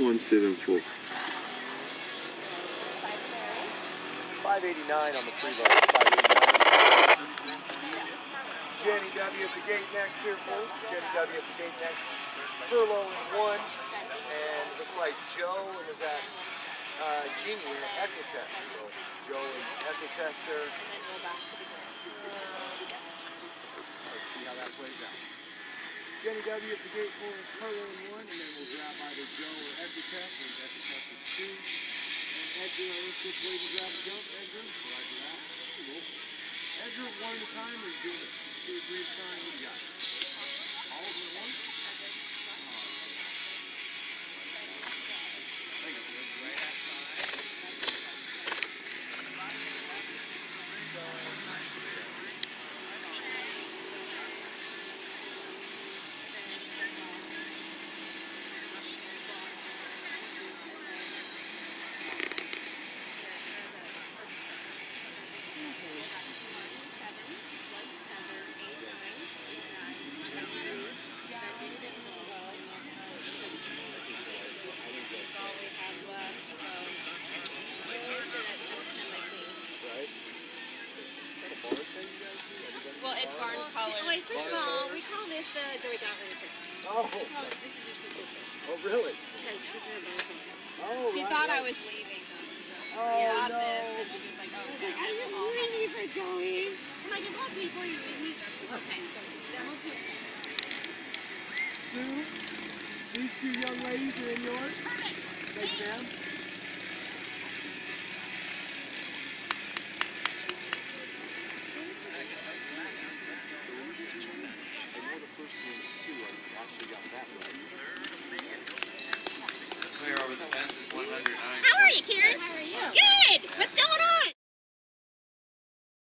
174. 589 on the. 589. Jenny W at the gate next here, folks. Jenny W at the gate next. Furlough in one. And it looks like Joe was at uh, Jeannie at Ecotest. So Joe and Ecotest there. Let's Jenny W at the gate for Furlough in one. And then we'll grab either Joe or Ecotest. And Ecotest is two. And Edgar, let's just wait and grab a jump. Edgar, roger that. Cool. Edgar, one at a time or doing it? Two three at a time? What do you got? Everybody Well, it's colors. Wait, first of all, we call this the Joey Gottlieb shirt. Oh, We call it, this is your sister's shirt. oh really? Because this is her boyfriend. Oh, She right, thought I was leaving. Oh, yeah, no. this, and she was like, oh, I was like, I didn't leave me for Joey. I'm like, it was me for you. It was me. Okay, that was it. Sue, these two young ladies are in yours. Thank Karen.